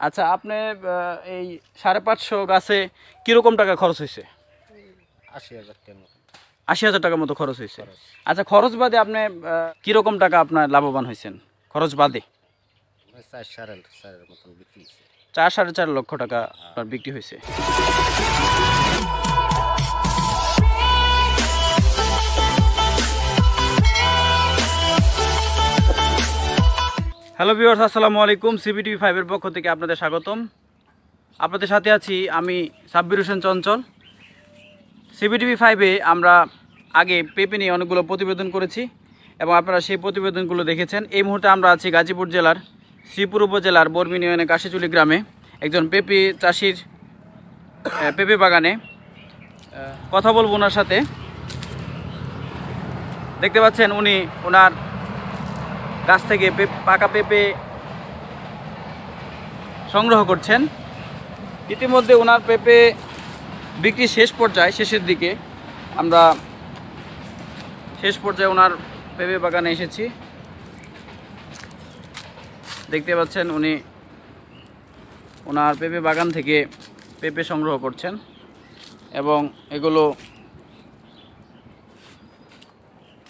আচ্ছা আপনি এই সাড়ে পাঁচশো গাছে কীরকম টাকা খরচ হয়েছে? আশি হাজার টাকার আশি হাজার টাকার মতো খরচ হয়েছে। আচ্ছা খরচ বাদে আপনি কীরকম টাকা আপনার লাভবান হয়েছেন? খরচ বাদে? চার সাড়ে চার সাড়ে চার লক্ষ টাকা আপনার বিক্রি হয়েছে। হ্যালো ভিউয়ার্স, আসসালামু আলাইকুম। সিবিটিভি ফাইভের পক্ষ থেকে আপনাদের স্বাগতম। আপনাদের সাথে আছি আমি সাব্বির হোসেন চঞ্চল। সিবিটিভি ফাইভে আমরা আগে পেপে নিয়ে অনেকগুলো প্রতিবেদন করেছি এবং আপনারা সেই প্রতিবেদনগুলো দেখেছেন। এই মুহূর্তে আমরা আছি গাজীপুর জেলার শ্রীপুর উপজেলার বর্মিন ইউনিয়নের কাশিচুলি গ্রামে একজন পেঁপে চাষির পেঁপে বাগানে কথা বলব ওনার সাথে। দেখতে পাচ্ছেন উনি ওনার গাছ থেকে পাকা পেঁপে সংগ্রহ করছেন। ইতিমধ্যে ওনার পেঁপে বিক্রি শেষ পর্যায়ে, শেষের দিকে আমরা শেষ পর্যায়ে ওনার পেঁপে বাগানে এসেছি। দেখতে পাচ্ছেন উনি ওনার পেঁপে বাগান থেকে পেঁপে সংগ্রহ করছেন এবং এগুলো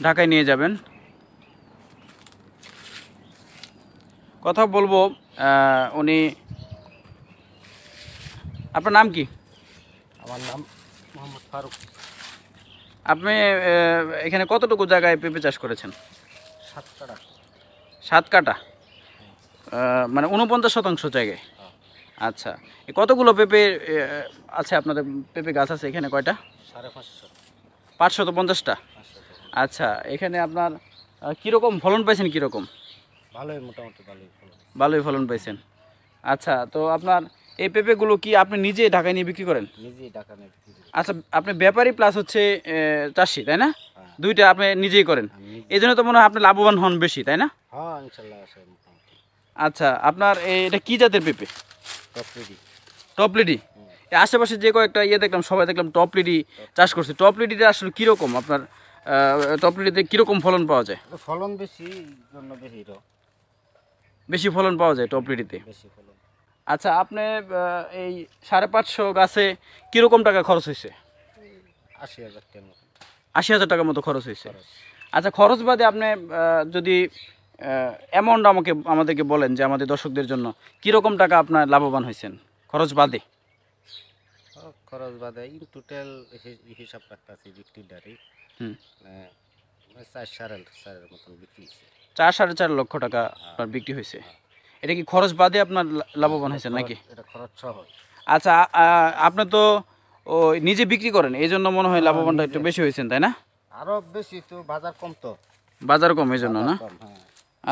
ঢাকায় নিয়ে যাবেন। কথা বলব উনি আপনার নাম কি? আমার নাম মোহাম্মদ ফারুক। আপনি এখানে কতটুকু জায়গায় পেঁপে চাষ করেছেন? সাত কাটা সাত কাটা মানে উনপঞ্চাশ শতাংশ জায়গায়? হ্যাঁ। আচ্ছা কতগুলো পেঁপে আছে আপনাদের পেঁপে গাছ আছে এখানে কয়টা? সাড়ে পাঁচশো। পাঁচশত পঞ্চাশটা? আচ্ছা এখানে আপনার কীরকম ফলন পাইছেন কীরকম? ভালোই মোটামুটি ভালোই ফলন। ভালোই ফলন পাইছেন। আচ্ছা তো আপনার এই পেঁপেগুলো কি আপনি নিজে ঢাকায় নিয়ে বিক্রি করেন? নিজেই টাকা নিয়ে বিক্রি করি। আচ্ছা আপনি ব্যাপারী প্লাস হচ্ছে চাষি তাই না? হ্যাঁ। দুইটা আপনি নিজেই করেন। এই জন্য তো মনে হয় আপনি লাভবান হন বেশি তাই না? হ্যাঁ ইনশাল্লাহ আছে মোটামুটি। আচ্ছা আপনার এই- এটা কি জাতের পেঁপে? Top lady top lady? আশেপাশে যে কয়েকটা ইয়ে দেখলাম সবাই দেখলাম টপ লিডি চাষ করছে। টপ লিডিটা আসলে কীরকম? আপনার টপ লিডিতে কীরকম ফলন পাওয়া যায়? ফলন বেশি জন্য বেশি র বেশি ফলন পাওয়া যায় টপ লিডিতে বেশি ফলন। আচ্ছা আপনি এই সাড়ে পাঁচশো গাছে কীরকম টাকা খরচ হয়েছে? আশি হাজার টাকার আশি হাজার টাকার মতো খরচ হয়েছে? আচ্ছা খরচ বাদে আপনি যদি অ্যামাউন্ট আমাকে আমাদেরকে বলেন যে আমাদের দর্শকদের জন্য কীরকম টাকা আপনার লাভবান হয়েছেন খরচ বাদে? খরচ বাদে ইন টোটাল হিসাব রাখতে আছে বিক্রির ডারি হুম। চার সাড়ে চারের মতন বিক্রি চার সাড়ে চার লক্ষ টাকা আপনার বিক্রি হয়েছে। এটা কি খরচ বাদে আপনার লাভবান হয়েছে নাকি? আচ্ছা আপনি তো ও নিজে বিক্রি করেন এই জন্য মনে হয় লাভবানটা একটু বেশি হয়েছেন তাই না? আরও বেশি তো বাজার কম তো। বাজার কম এই জন্য না? হ্যাঁ।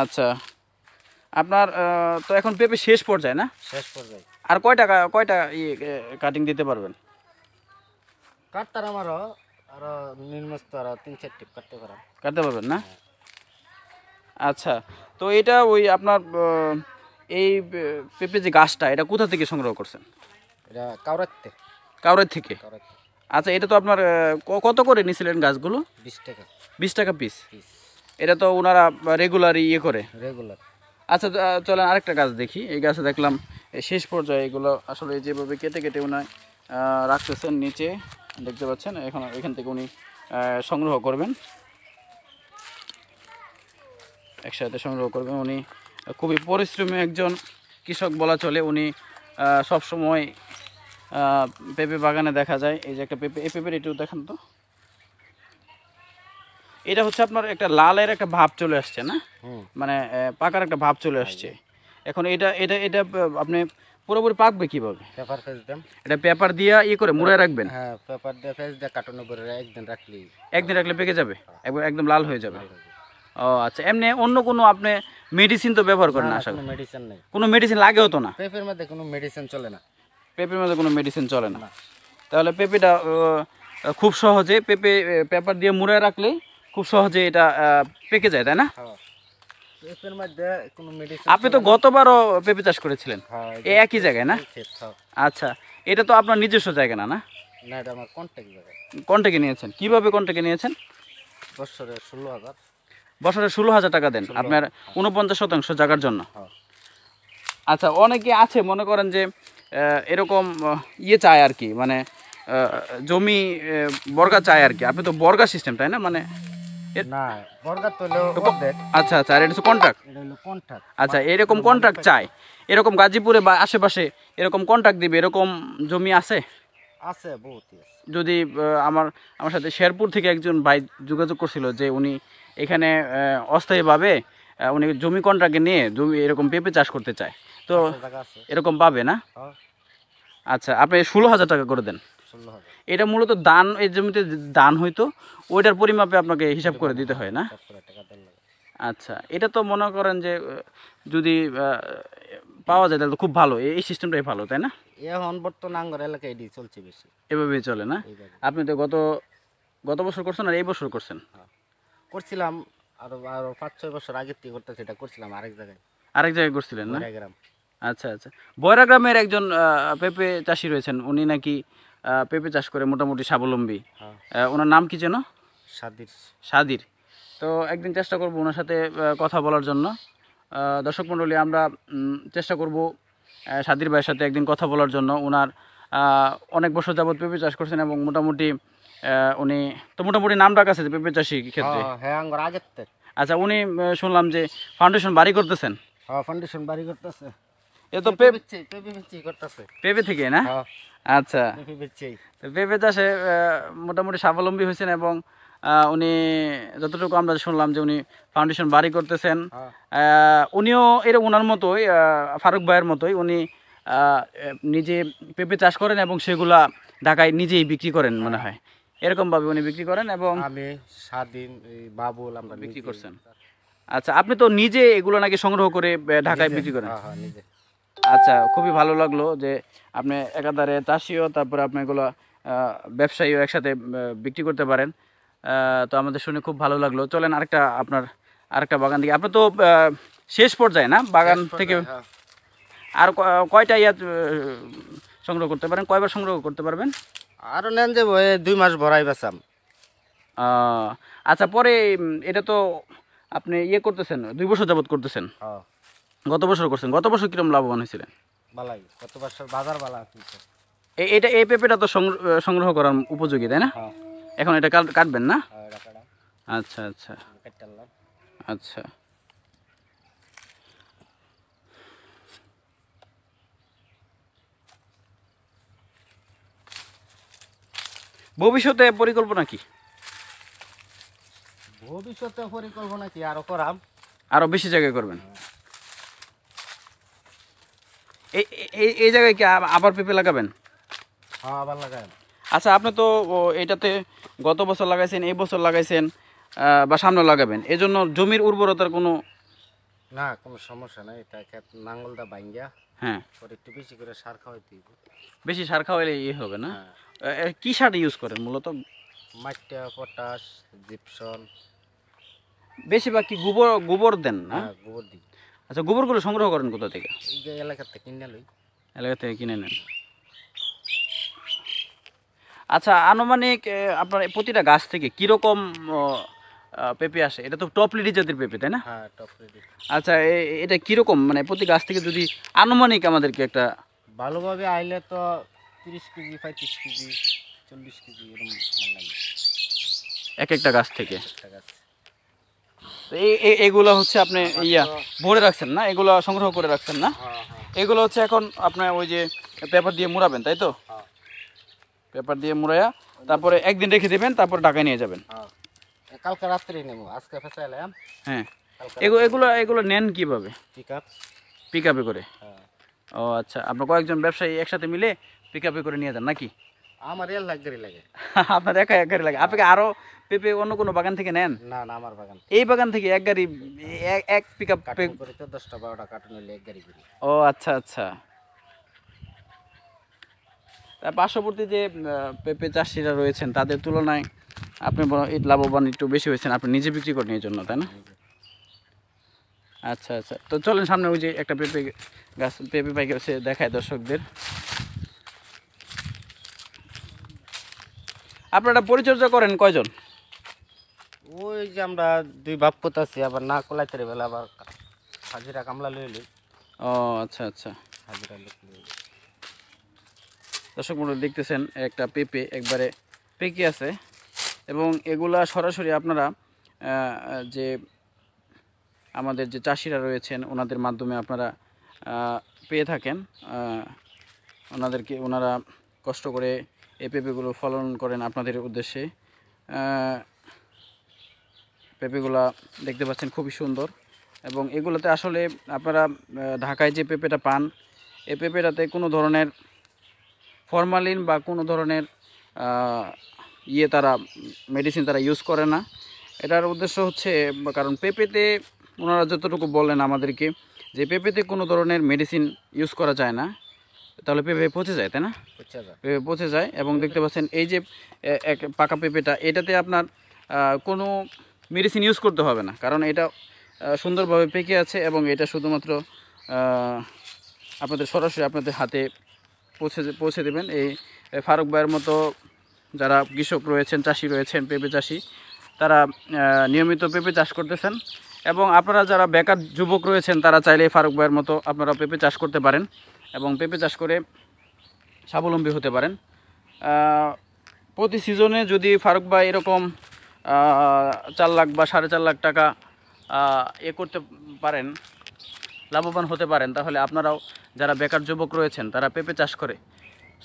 আচ্ছা আপনার তো এখন পেঁপে শেষ পর্যায়ে না? শেষ পর্যায়ে। আর কয় টাকা কয়টা ইয়ে কাটিং দিতে পারবেন? কাটতার আমারও আরও নির্মস্ত আরও তিন চার টিপ কাটতে পারাম কাটতে পারবেন না? আচ্ছা তো এটা ওই আপনার এই পেঁপে যে গাছটা এটা কোথা থেকে সংগ্রহ করছেন? এটা কাউরাতে কাউরের থেকে? আচ্ছা এটা তো আপনার কত করে নিয়েছিলেন গাছগুলো? বিশ টাকা। বিশ টাকা পিস এটা তো ওনারা রেগুলার ইয়ে করে। রেগুলার আচ্ছা চলেন আরেকটা গাছ দেখি। এই গাছে দেখলাম শেষ পর্যায়ে এগুলো আসলে যেভাবে কেটে কেটে উনি রাখতেছেন নিচে দেখতে পাচ্ছেন এখন এখান থেকে উনি সংগ্রহ করবেন। একসাথে সংগ্রহ করবেন। উনি খুবই পরিশ্রমী একজন কৃষক বলা চলে। উনি আহ, সবসময় পেঁপে বাগানে দেখা যায়। এই যে একটা পেঁপে এই পেঁপের একটু দেখান তো। এটা হচ্ছে আপনার একটা লালের একটা ভাব চলে আসছে না? মানে পাকার একটা ভাব চলে আসছে। এখন এটা এটা এটা আপনি পুরোপুরি পাকবে কীভাবে? পেপার ফেস দেন। এটা পেপার দিয়ে ইয়ে করে মুড়ে রাখবেন? হ্যাঁ পেপার দিয়ে ফেস দিয়ে কার্টুনে করে একদিন রাখলি একদিন রাখলে পেকে যাবে? একবার একদম লাল হয়ে যাবে। ও আচ্ছা। এমনি অন্য কোনো আপনি মেডিসিন তো ব্যবহার করেন না আশা করি? মেডিসিন নেই। কোনো মেডিসিন লাগেও তো না? পেঁপের মধ্যে কোনো মেডিসিন চলে না। পেঁপের মধ্যে কোনো মেডিসিন চলে না। তাহলে পেঁপেটা খুব সহজে পেঁপে পেপার দিয়ে মুড়ে রাখলে খুব সহজে এটা পেকে যায় তাই না? হ্যাঁ। পেঁপের মধ্যে আপনি তো গতবারও পেঁপে চাষ করেছিলেন। হ্যাঁ এই একই জায়গায় না? আচ্ছা এটা তো আপনার নিজস্ব জায়গা না না? না এটা আমার কন্ট্যাক্ট নিয়েছেন। কীভাবে কন্টাকে নিয়েছেন? বছরে ষোলো হাজার। বছরে ষোলো হাজার টাকা দেন আপনার উনপঞ্চাশ শতাংশ জায়গার জন্য। হ্যাঁ। আচ্ছা অনেকে আছে মনে করেন যে এরকম ইয়ে চায় আর কি মানে জমি বর্গা চায় আর কি। আপনি তো বর্গা সিস্টেম তাই না? মানে আচ্ছা আচ্ছা আর এটা হচ্ছে কন্ট্রাক্ট কন্ট্রাক্ট আচ্ছা এরকম কন্ট্রাক্ট চায়। এরকম গাজীপুরে বা আশেপাশে এরকম কন্ট্রাক্ট দিবে এরকম জমি আছে? আছে বহুতই আছে যদি আমার আমার সাথে শেরপুর থেকে একজন ভাই যোগাযোগ করছিল যে উনি এখানে অস্থায়ীভাবে উনি জমি কন্ট্রাক্টে নিয়ে জমি এরকম পেঁপে চাষ করতে চায়। তো এরকম পাবে না? হ্যাঁ। আচ্ছা আপনি ষোলো হাজার টাকা করে দেন। এটা মূলত দান এই জমিতে দান হইতো ওইটার পরিমাপে আপনাকে হিসাব করে দিতে হয় না? আচ্ছা এটা তো মনে করেন যে যদি পাওয়া যায় তাহলে তো খুব ভালো এই সিস্টেমটাই ভালো তাই না? এখন বর্তমান আঙ্গর এলাকায় এটি চলছে বেশি। এভাবেই চলে না? এইভাবে আপনি তো গত গত বছর করছেন আর এই বছর করছেন? করছিলাম আরও আরও পাঁচ ছয় বছর আগের থেকে করতেছি এটা করছিলাম আরেক জায়গায়। আরেক জায়গায় করছিলেন না? গ্রাম আচ্ছা আচ্ছা। বয়রা গ্রামের একজন আহ, পেঁপে চাষি রয়েছেন উনি নাকি আহ, পেঁপে চাষ করে মোটামুটি স্বাবলম্বী। হ্যাঁ। আহ, ওনার নাম কি যেন? সাদির। সাদির। তো একদিন চেষ্টা করব ওনার সাথে আহ, কথা বলার জন্য। আহ, দর্শক মণ্ডলী আমরা উম, চেষ্টা করব সাদির ভাইয়ের সাথে একদিন কথা বলার জন্য ওনার অনেক বছর যাবত পেঁপে চাষ করছেন এবং মোটামুটি উনি তো মোটামুটি নাম ডাক আছে পেঁপে চাষি ক্ষেত্রে? হ্যাঁ হ্যাঁ আচ্ছা উনি শুনলাম যে ফাউন্ডেশন বাড়ি করতেছেন। হ্যাঁ ফাউন্ডেশন বাড়ি করতেছে। এ তো পেঁপে থেকে না? আচ্ছা। পেঁপে চাষে মোটামুটি স্বাবলম্বী হয়েছেন এবং উনি যতটুকু আমরা শুনলাম যে উনি ফাউন্ডেশন বাড়ি করতেছেন হ্যাঁ। উনিও এর ওনার মতোই ফারুক ভাইয়ের মতোই উনি নিজে পেঁপে চাষ করেন এবং সেগুলা ঢাকায় নিজেই বিক্রি করেন মনে হয়। এরকমভাবে উনি বিক্রি করেন এবং আমি স্বাধীন বাবুল আমরা বিক্রি করছেন। আচ্ছা আপনি তো নিজে এগুলো নাকি সংগ্রহ করে ঢাকায় বিক্রি করেন? হ্যাঁ হ্যাঁ নিজে। আচ্ছা খুবই ভালো লাগল যে আপনি একাধারে চাষিও তারপরে আপনি এগুলো আহ, ব্যবসায়ীও একসাথে বিক্রি করতে পারেন। তো আমাদের শুনে খুব ভালো লাগল। চলেন আরেকটা আপনার আরেকটা বাগান দিকে আপনি তো শেষ পর্যায়ে না? বাগান থেকে হ্যাঁ। আর কয়টা ইয়া সংগ্রহ করতে পারেন? কয়বার সংগ্রহ করতে পারবেন? আরও নেন যে দুই মাস ভরাই আহ, আচ্ছা পরে এটা তো আপনি ইয়ে করতেছেন দুই বছর যাবত করতেছেন। হ্যাঁ। গত বছর করছেন। গত বছর কিরম লাভবান হয়েছিলেন? বালাই কত বছর বাজার বালা এটা এই পেঁপেটা তো সংগ্রহ করার উপযোগী তাই না? হ্যাঁ। এখন এটা কাটবেন না? হ্যাঁ আচ্ছা আচ্ছা। আচ্ছা। ভবিষ্যতে পরিকল্পনা কি? ভবিষ্যতে পরিকল্পনা কি? আরও করাম। আরও বেশি জায়গায় করবেন? এই এই- জায়গায় কি আবার পেঁপে লাগাবেন? হ্যাঁ আবার লাগাম আচ্ছা আপনি তো এটাতে গত বছর লাগাইছেন এই বছর লাগাইছেন বা সামনে লাগাবেন। এই জন্য জমির উর্বরতার কোনো না কোনো সমস্যা নাই এটা নাঙ্গলটা বাইঙ্গা হ্যাঁ। একটু বেশি করে সার খাওয়াইতে। বেশি সার খাওয়াইলে ইয়ে হবে না? হ্যাঁ। কি সার ইউজ করেন মূলত? মাটিয়া পটাশ জিপসন। বেশিরভাগ কি গোবর গোবর দেন না? হ্যাঁ গোবর দিই। আচ্ছা গোবরগুলো সংগ্রহ করেন কোথা থেকে? এই যে এলাকাতে কিনে লই। এলাকা থেকে কিনে নেন। আচ্ছা আনুমানিক আপনার প্রতিটা গাছ থেকে কীরকম পেঁপে আসে? এটা তো টপ লিডি জাতের পেঁপে তাই না? হ্যাঁ টপ আচ্ছা এটা কীরকম? মানে প্রতি গাছ থেকে যদি আনুমানিক আমাদেরকে একটা ভালোভাবে আইলে তো তিরিশ কেজি পঁয়ত্রিশ কেজি চল্লিশ কেজি এরকম লাগে এক একটা গাছ থেকে? এগুলো হচ্ছে আপনি ইয়া ভরে রাখছেন না? এগুলো সংগ্রহ করে রাখছেন না? হ্যাঁ হ্যাঁ। এগুলো হচ্ছে এখন আপনার ওই যে পেপার দিয়ে মুড়াবেন তাই তো? পেপার দিয়ে মুড়াইয়া তারপরে একদিন রেখে দেবেন তারপর ঢাকায় নিয়ে যাবেন। হ্যাঁ। কালকে রাত্রে নেব আজকে ফেসে এলাম হ্যাঁ এগুলো এগুলো এগুলো নেন কীভাবে? পিক আপ পিক আপে করে? হ্যাঁ। ও আচ্ছা আপনার কয়েকজন ব্যবসায়ী একসাথে মিলে পিক আপে করে নিয়ে যান নাকি? আমার এর লাগদেরই লাগে। আপনার একা এক গাড়ি লাগে। আপনাকে আরও পেঁপে অন্য কোনো বাগান থেকে নেন? না না আমার বাগান এই বাগান থেকে এক গাড়ি এক- এক পিক আপ করে তো দশটা বারোটা কার্টুন এক গাড়ি করি। ও আচ্ছা আচ্ছা। তার পার্শ্ববর্তী যে পেঁপে চাষিরা রয়েছেন তাদের তুলনায় আপনি লাভবান একটু বেশি হয়েছেন আপনি নিজে বিক্রি করেন এই জন্য তাই না? আচ্ছা আচ্ছা। তো চলেন সামনে ওই যে একটা পেঁপে গাছ পেঁপে পাই সে দেখায় দর্শকদের। আপনারা পরিচর্যা করেন কয়জন? ওই যে আমরা দুই বাপ পুত আছি আবার না কোলাইতে বেলা আবার হাজিরা কামলা লই লই। ও আচ্ছা আচ্ছা। হাজিরা লোক নিয়ে। দর্শক মন্ডলী, দেখতেছেন একটা পেঁপে একবারে পেকে আছে এবং এগুলা সরাসরি আপনারা যে আমাদের যে চাষিরা রয়েছেন, ওনাদের মাধ্যমে আপনারা পেয়ে থাকেন। ওনাদেরকে, ওনারা কষ্ট করে এই পেঁপেগুলো ফলন করেন আপনাদের উদ্দেশ্যে। পেঁপেগুলা দেখতে পাচ্ছেন খুবই সুন্দর এবং এগুলোতে আসলে আপনারা ঢাকায় যে পেঁপেটা পান, এই পেঁপেটাতে কোনো ধরনের ফরমালিন বা কোনো ধরনের ইয়ে তারা মেডিসিন তারা ইউজ করে না। এটার উদ্দেশ্য হচ্ছে কারণ পেঁপেতে ওনারা যতটুকু বললেন আমাদেরকে যে পেঁপেতে কোনো ধরনের মেডিসিন ইউজ করা যায় না তাহলে পেঁপে পচে যায় তাই না? পেঁপে পচে যায় এবং দেখতে পাচ্ছেন এই যে এক পাকা পেঁপেটা এটাতে আপনার কোনো মেডিসিন ইউজ করতে হবে না কারণ এটা সুন্দরভাবে পেকে আছে এবং এটা শুধুমাত্র আপনাদের সরাসরি আপনাদের হাতে পৌঁছে পৌঁছে দেবেন। এই ফারুক ভাইয়ের মতো যারা কৃষক রয়েছেন, চাষি রয়েছেন, পেঁপে চাষি, তারা নিয়মিত পেঁপে চাষ করতেছেন এবং আপনারা যারা বেকার যুবক রয়েছেন, তারা চাইলে ফারুক ভাইয়ের মতো আপনারা পেঁপে চাষ করতে পারেন এবং পেঁপে চাষ করে স্বাবলম্বী হতে পারেন। প্রতি সিজনে যদি ফারুক ভাই এরকম চার লাখ বা সাড়ে চার লাখ টাকা এ করতে পারেন লাভবান হতে পারেন, তাহলে আপনারাও যারা বেকার যুবক রয়েছেন, তারা পেঁপে চাষ করে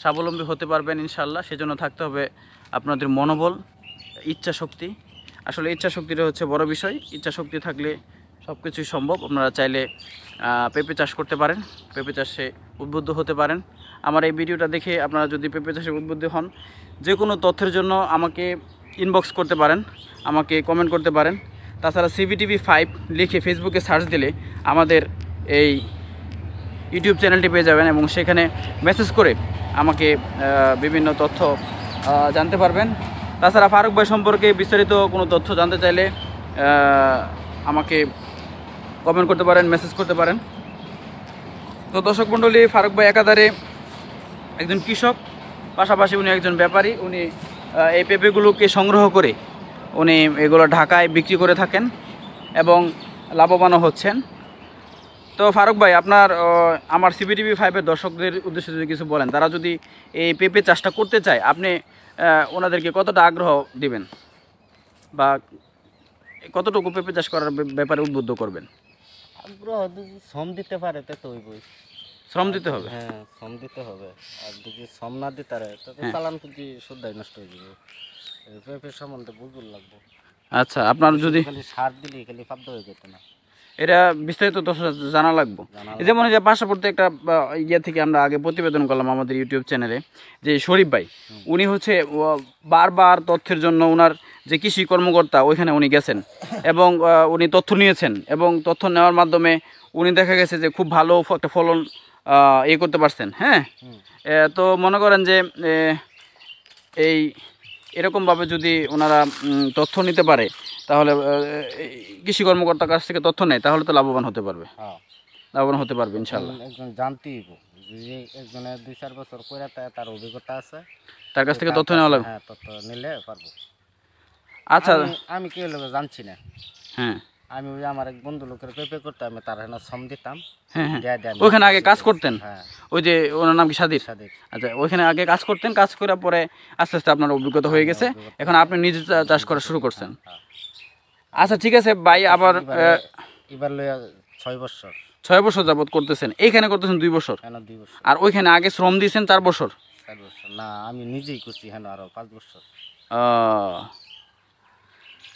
স্বাবলম্বী হতে পারবেন ইনশাল্লাহ সেজন্য থাকতে হবে আপনাদের মনোবল, ইচ্ছা শক্তি। আসলে ইচ্ছা শক্তিটা হচ্ছে বড় বিষয়। ইচ্ছা শক্তি থাকলে সব কিছুই সম্ভব। আপনারা চাইলে পেঁপে চাষ করতে পারেন, পেঁপে চাষে উদ্বুদ্ধ হতে পারেন। আমার এই ভিডিওটা দেখে আপনারা যদি পেঁপে চাষে উদ্বুদ্ধ হন যে কোনো তথ্যের জন্য আমাকে ইনবক্স করতে পারেন, আমাকে কমেন্ট করতে পারেন। তাছাড়া সিভিটিভি ফাইভ লিখে ফেসবুকে সার্চ দিলে আমাদের এই ইউটিউব চ্যানেলটি পেয়ে যাবেন এবং সেখানে মেসেজ করে আমাকে বিভিন্ন তথ্য জানতে পারবেন। তাছাড়া ফারুক ভাই সম্পর্কে বিস্তারিত কোনো তথ্য জানতে চাইলে আমাকে কমেন্ট করতে পারেন মেসেজ করতে পারেন। তো দর্শক মণ্ডলী, ফারুক ভাই একাধারে একজন কৃষক, পাশাপাশি উনি একজন ব্যাপারী। উনি এই পেঁপেগুলোকে সংগ্রহ করে উনি এগুলো ঢাকায় বিক্রি করে থাকেন এবং লাভবানও হচ্ছেন। তো ফারুক ভাই আপনার আমার সিবিটিভি ফাইভের দর্শকদের উদ্দেশ্যে যদি কিছু বলেন তারা যদি এই পেঁপে চাষটা করতে চায় আপনি ওনাদেরকে কতটা আগ্রহ দিবেন? বা কতটুকু পেঁপে চাষ করার ব্যাপারে উদ্বুদ্ধ করবেন? আগ্রহ যদি শ্রম দিতে পারে তে হইবই। শ্রম দিতে হবে? হ্যাঁ শ্রম দিতে হবে। আর যদি শ্রম না দিতে পারে তাতে হ্যাঁ। চালান পুঁজি শুদ্ধাই নষ্ট হয়ে যাবে। পেঁপে সম্বন্ধে বুঝবুল লাগবো। আচ্ছা আপনার যদি খালি সার দিলে খালি ফাব্দ হয়ে যেত না। এটা বিস্তারিত তথ্য জানা লাগবে। যেমন যে পার্শ্ববর্তী একটা ইয়ে থেকে আমরা আগে প্রতিবেদন করলাম আমাদের ইউটিউব চ্যানেলে যে শরীফ ভাই উনি হচ্ছে বারবার তথ্যের জন্য ওনার যে কৃষি কর্মকর্তা ওইখানে উনি গেছেন। এবং উনি তথ্য নিয়েছেন। এবং তথ্য নেওয়ার মাধ্যমে উনি দেখা গেছে যে খুব ভালো একটা ফলন আহ, ইয়ে করতে পারছেন হ্যাঁ? তো মনে করেন যে এ, এই এরকমভাবে যদি ওনারা তথ্য নিতে পারে তাহলে কৃষি কর্মকর্তার কাছ থেকে তথ্য নেয় তাহলে তো লাভবান হতে পারবে। হ্যাঁ। লাভবান হতে পারবে ইনশাল্লাহ। একজন জানতেই যে একজনের দুই চার বছর করে তার তার অভিজ্ঞতা আছে। তার কাছ থেকে তথ্য নেওয়া লাগবে? হ্যাঁ তথ্য নিলে পারব। আচ্ছা। আমি- জানছি না। হ্যাঁ। আমি ওই আমার এক বন্ধু লোকের পেপে করতে আমি তার শ্রম দিতাম। হ্যাঁ হ্যাঁ। আগে কাজ করতেন? হ্যাঁ। ওই যে ওনার নাম কি সাদির আচ্ছা ওইখানে আগে কাজ করতেন কাজ করার পরে আস্তে আস্তে আপনার অভিজ্ঞতা হয়ে গেছে। এখন আপনি নিজে চাষ করা শুরু করছেন। আচ্ছা ঠিক আছে ভাই আবার এবার লইয়া ছয় বছর। ছয় বছর যাবত করতেছেন এইখানে করতেছেন দুই বছর? কেন দুই বছর। আর ওইখানে আগে শ্রম দিয়েছেন চার বছর? না আমি নিজেই করছি হেন আরও পাঁচ বছর।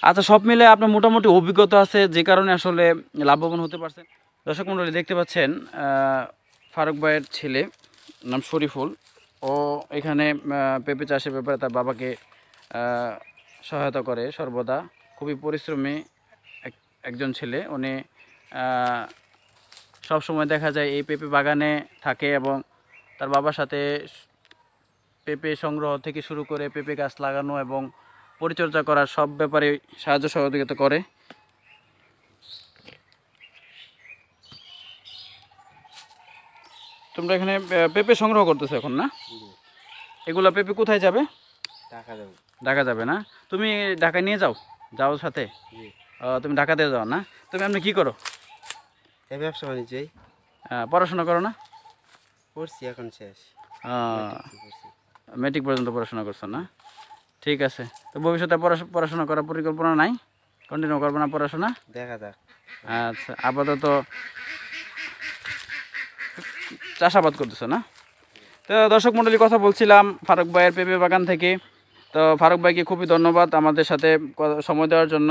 আচ্ছা সব মিলে আপনার মোটামুটি অভিজ্ঞতা আছে যে কারণে আসলে লাভবান হতে পারছেন। দর্শক মণ্ডলী দেখতে পাচ্ছেন ফারুক ভাইয়ের ছেলে নাম শরীফুল। ও এখানে পেঁপে চাষের ব্যাপারে তার বাবাকে সহায়তা করে সর্বদা। খুবই পরিশ্রমী এক- একজন ছেলে। উনি সব সময় দেখা যায় এই পেঁপে বাগানে থাকে এবং তার বাবার সাথে পেঁপে সংগ্রহ থেকে শুরু করে পেঁপে গাছ লাগানো এবং পরিচর্যা করার সব ব্যাপারে সাহায্য সহযোগিতা করে। তোমরা এখানে পেঁপে সংগ্রহ করতেছো এখন না? এগুলো পেঁপে কোথায় যাবে? টাকা দেবো ঢাকা যাবে না? তুমি ঢাকায় নিয়ে যাও। যাও সাথে? তুমি ঢাকাতে যাও না? তুমি আপনি কি করো? ব্যবসা বাণিজ্যই আহ, পড়াশোনা করো না? পড়ছি এখন শেষ। মেট্রিক পর্যন্ত পড়াশোনা করছ না? ঠিক আছে। তো ভবিষ্যতে পড়াশ- পড়াশোনা করার পরিকল্পনা নাই? কন্টিনিউ করব না পড়াশোনা? দেখা যাক। আচ্ছা আপাতত চাষাবাদ করতেছো না? তো দর্শক মণ্ডলী কথা বলছিলাম ফারুক ভাইয়ের পেঁপে বাগান থেকে। তো ফারুক ভাইকে খুবই ধন্যবাদ আমাদের সাথে সময় দেওয়ার জন্য।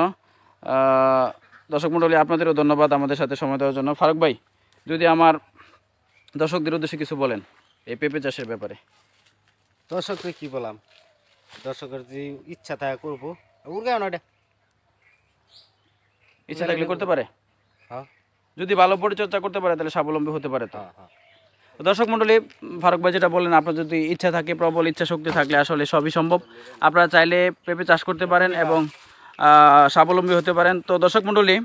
দর্শক মণ্ডলী আপনাদেরও ধন্যবাদ আমাদের সাথে সময় দেওয়ার জন্য। ফারুক ভাই যদি আমার দর্শকদের উদ্দেশ্যে কিছু বলেন এই পেঁপে চাষের ব্যাপারে। দর্শককে কি বললাম? দর্শকের যে ইচ্ছা থাকে করব। ইচ্ছা থাকলে করতে পারে? হ্যাঁ। যদি ভালো পরিচর্যা করতে পারে তাহলে স্বাবলম্বী হতে পারে তো। হ্যাঁ দর্শক মণ্ডলী, ফারুক ভাই যেটা বললেন, আপনার যদি ইচ্ছা থাকে, প্রবল ইচ্ছা শক্তি থাকলে আসলে সবই সম্ভব। আপনারা চাইলে পেঁপে চাষ করতে পারেন এবং স্বাবলম্বী হতে পারেন। তো দর্শক মণ্ডলী,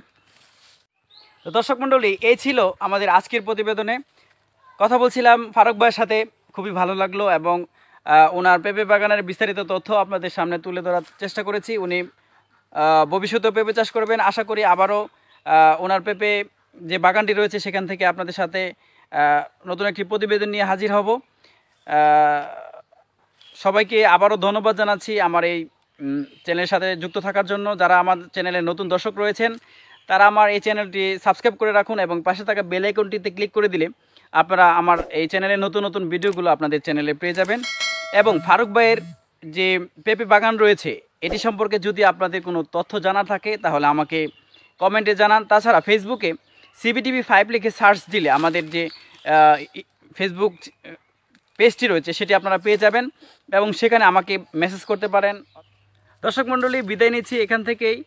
তো দর্শক মণ্ডলী, এই ছিল আমাদের আজকের প্রতিবেদনে। কথা বলছিলাম ফারুক ভাইয়ের সাথে, খুবই ভালো লাগল এবং ওনার পেঁপে বাগানের বিস্তারিত তথ্য আপনাদের সামনে তুলে ধরার চেষ্টা করেছি। উনি ভবিষ্যতেও পেঁপে চাষ করবেন। আশা করি আবারও ওনার পেঁপে যে বাগানটি রয়েছে সেখান থেকে আপনাদের সাথে নতুন একটি প্রতিবেদন নিয়ে হাজির হব। সবাইকে আবারও ধন্যবাদ জানাচ্ছি আমার এই চ্যানেলের সাথে যুক্ত থাকার জন্য। যারা আমার চ্যানেলে নতুন দর্শক রয়েছেন, তারা আমার এই চ্যানেলটি সাবস্ক্রাইব করে রাখুন এবং পাশে থাকা বেল আইকনটিতে ক্লিক করে দিলে আপনারা আমার এই চ্যানেলে নতুন নতুন ভিডিওগুলো আপনাদের চ্যানেলে পেয়ে যাবেন। এবং ফারুক ভাইয়ের যে পেঁপে বাগান রয়েছে, এটি সম্পর্কে যদি আপনাদের কোনো তথ্য জানা থাকে, তাহলে আমাকে কমেন্টে জানান। তাছাড়া ফেসবুকে সিবিটিভি ফাইভ লিখে সার্চ দিলে আমাদের যে ফেসবুক পেজটি রয়েছে সেটি আপনারা পেয়ে যাবেন এবং সেখানে আমাকে মেসেজ করতে পারেন। দর্শক মণ্ডলী, বিদায় নিচ্ছি এখান থেকেই।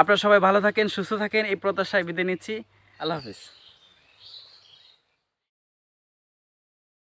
আপনারা সবাই ভালো থাকেন, সুস্থ থাকেন, এই প্রত্যাশায় বিদায় নিচ্ছি। আল্লাহ হাফিজ।